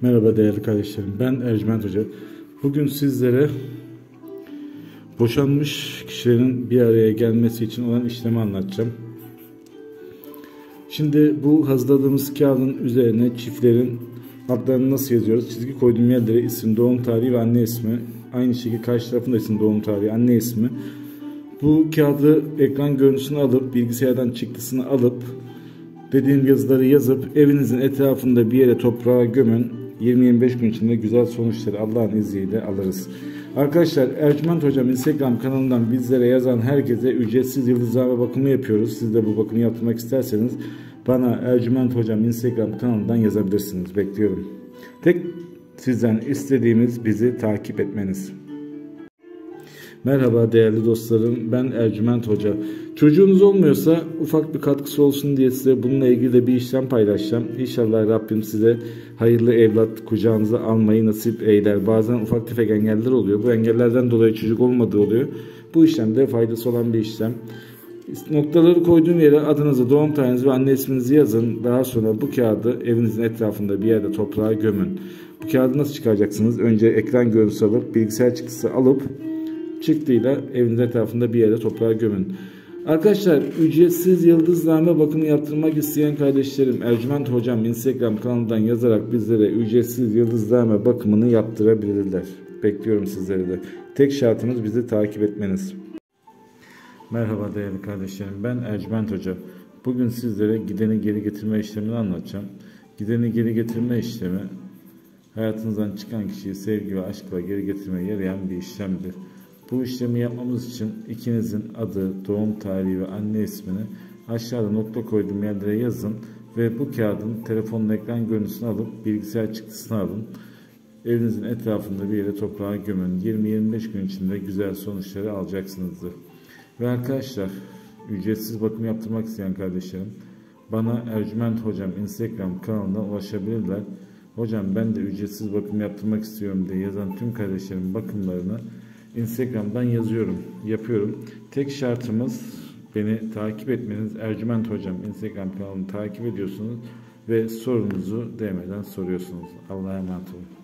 Merhaba değerli kardeşlerim. Ben Ercüment Hoca. Bugün sizlere boşanmış kişilerin bir araya gelmesi için olan işlemi anlatacağım. Şimdi bu hazırladığımız kağıdın üzerine çiftlerin adlarını nasıl yazıyoruz? Çizgi koyduğum yerlere isim, doğum tarihi ve anne ismi. Aynı şekilde karşı tarafında isim, doğum tarihi, anne ismi. Bu kağıdı ekran görüntüsünü alıp bilgisayardan çıktısını alıp dediğim yazıları yazıp evinizin etrafında bir yere toprağa gömün. 20-25 gün içinde güzel sonuçları Allah'ın izniyle alırız. Arkadaşlar Ercüment Hocam Instagram kanalından bizlere yazan herkese ücretsiz yıldızlama bakımı yapıyoruz. Siz de bu bakımı yaptırmak isterseniz bana Ercüment Hocam Instagram kanalından yazabilirsiniz. Bekliyorum. Tek sizden istediğimiz bizi takip etmeniz. Merhaba değerli dostlarım ben Ercüment Hoca. Çocuğunuz olmuyorsa ufak bir katkısı olsun diye size bununla ilgili de bir işlem paylaşacağım. İnşallah Rabbim size hayırlı evlat kucağınıza almayı nasip eyler. Bazen ufak tefek engeller oluyor. Bu engellerden dolayı çocuk olmadığı oluyor. Bu işlemde faydası olan bir işlem. Noktaları koyduğum yere adınızı, doğum tarihinizi ve anne isminizi yazın. Daha sonra bu kağıdı evinizin etrafında bir yerde toprağa gömün. Bu kağıdı nasıl çıkaracaksınız? Önce ekran görüntüsü alıp, bilgisayar çıktısı alıp çıktıyla eviniz etrafında bir yere toprağa gömün. Arkadaşlar ücretsiz yıldızlame bakımı yaptırmak isteyen kardeşlerim Ercüment Hocam Instagram kanalından yazarak bizlere ücretsiz yıldızlame bakımını yaptırabilirler. Bekliyorum sizleri de. Tek şartımız bizi takip etmeniz. Merhaba değerli kardeşlerim ben Ercüment Hoca. Bugün sizlere gideni geri getirme işlemini anlatacağım. Gideni geri getirme işlemi hayatınızdan çıkan kişiyi sevgi ve aşkla geri getirmeye yarayan bir işlemdir. Bu işlemi yapmamız için ikinizin adı, doğum tarihi ve anne ismini aşağıda nokta koyduğum yerlere yazın ve bu kağıdın telefonun ekran görüntüsünü alıp bilgisayar çıktısını alın. Evinizin etrafında bir yere toprağa gömün. 20-25 gün içinde güzel sonuçları alacaksınızdır. Ve arkadaşlar ücretsiz bakım yaptırmak isteyen kardeşlerim bana Ercüment Hocam Instagram kanalından ulaşabilirler. Hocam ben de ücretsiz bakım yaptırmak istiyorum diye yazan tüm kardeşlerim bakımlarını Instagram'dan yazıyorum, yapıyorum. Tek şartımız beni takip etmeniz. Ercüment Hocam Instagram kanalını takip ediyorsunuz ve sorunuzu DM'den soruyorsunuz. Allah'a emanet olun.